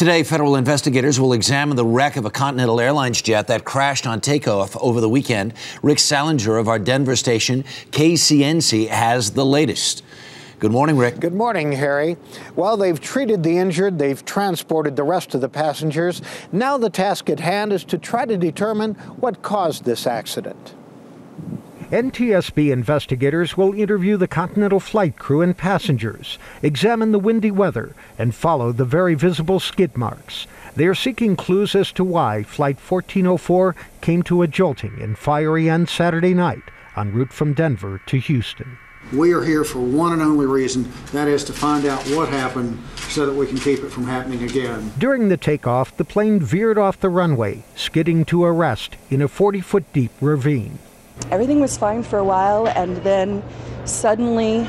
Today, federal investigators will examine the wreck of a Continental Airlines jet that crashed on takeoff over the weekend. Rick Sallinger of our Denver station, KCNC, has the latest. Good morning, Rick. Good morning, Harry. Well, they've treated the injured, they've transported the rest of the passengers. Now the task at hand is to try to determine what caused this accident. NTSB investigators will interview the Continental flight crew and passengers, examine the windy weather, and follow the very visible skid marks. They are seeking clues as to why Flight 1404 came to a jolting and fiery end Saturday night en route from Denver to Houston. We are here for one and only reason, that is to find out what happened so that we can keep it from happening again. During the takeoff, the plane veered off the runway, skidding to a rest in a 40 foot deep ravine. Everything was fine for a while, and then suddenly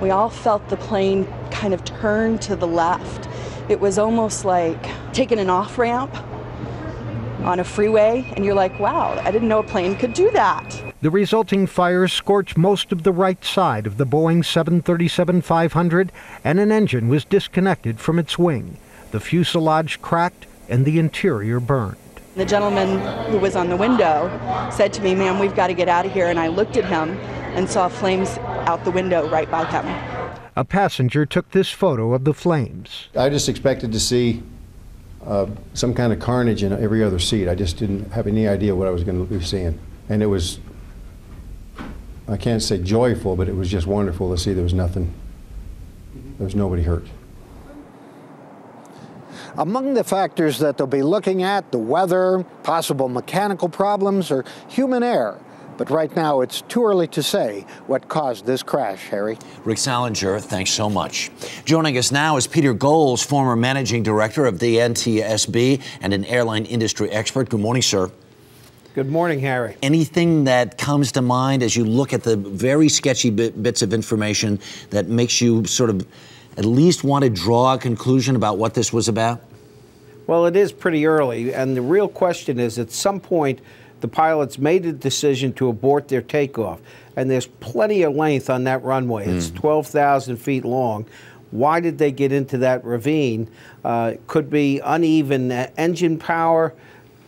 we all felt the plane kind of turn to the left. It was almost like taking an off ramp on a freeway, and you're like, wow, I didn't know a plane could do that. The resulting fires scorched most of the right side of the Boeing 737 500, and an engine was disconnected from its wing. The fuselage cracked, and the interior burned. The gentleman who was on the window said to me, ma'am, we've got to get out of here. And I looked at him and saw flames out the window right by him. A passenger took this photo of the flames. I just expected to see uh, some kind of carnage in every other seat. I just didn't have any idea what I was going to be seeing. And it was, I can't say joyful, but it was just wonderful to see there was nothing, there was nobody hurt. Among the factors that they'll be looking at, the weather, possible mechanical problems, or human error. But right now, it's too early to say what caused this crash, Harry. Rick Sallinger, thanks so much. Joining us now is Peter Goelz, former managing director of the NTSB and an airline industry expert. Good morning, sir. Good morning, Harry. Anything that comes to mind as you look at the very sketchy bit, bits of information that makes you sort of at least want to draw a conclusion about what this was about? Well, it is pretty early, and the real question is at some point, the pilots made a decision to abort their takeoff. And there's plenty of length on that runway. Mm. It's 12,000 feet long. Why did they get into that ravine? Uh, could be uneven engine power,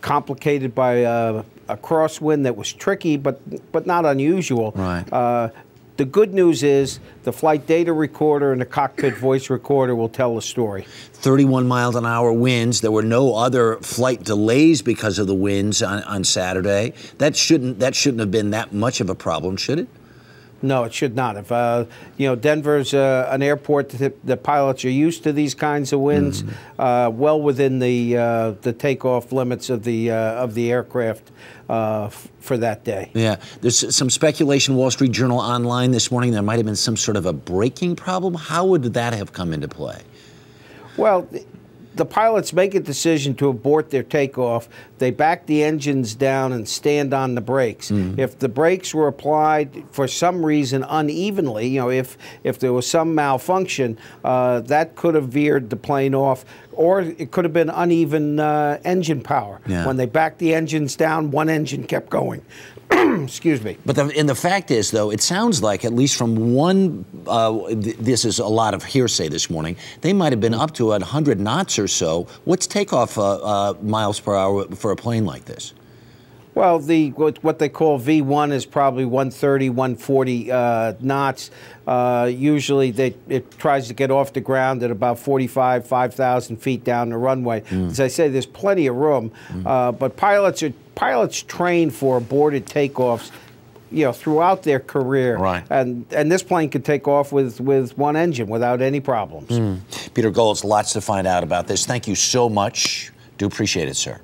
complicated by uh, a crosswind that was tricky, but but not unusual. Right. Uh, the good news is the flight data recorder and the cockpit voice recorder will tell the story. 31 miles an hour winds. There were no other flight delays because of the winds on, on Saturday. That shouldn't that shouldn't have been that much of a problem, should it? No, it should not. If uh, you know, Denver's uh, an airport that the pilots are used to these kinds of winds, mm. uh, well within the uh, the takeoff limits of the uh, of the aircraft uh, for that day. Yeah, there's some speculation. Wall Street Journal online this morning there might have been some sort of a braking problem. How would that have come into play? Well, the pilots make a decision to abort their takeoff, they back the engines down and stand on the brakes. Mm. If the brakes were applied for some reason unevenly, you know, if if there was some malfunction, uh, that could have veered the plane off, or it could have been uneven uh, engine power. Yeah. When they backed the engines down, one engine kept going. Excuse me. But the, and the fact is, though, it sounds like at least from one, uh, th this is a lot of hearsay this morning. They might have been up to 100 knots or so. What's takeoff uh, uh, miles per hour for a plane like this? Well, the what they call V1 is probably 130, 140 uh, knots. Uh, usually, they, it tries to get off the ground at about 45, 5,000 feet down the runway. Mm. As I say, there's plenty of room, mm. uh, but pilots are pilots train for aborted takeoffs you know throughout their career right and and this plane could take off with with one engine without any problems mm. peter Goelz lots to find out about this thank you so much do appreciate it sir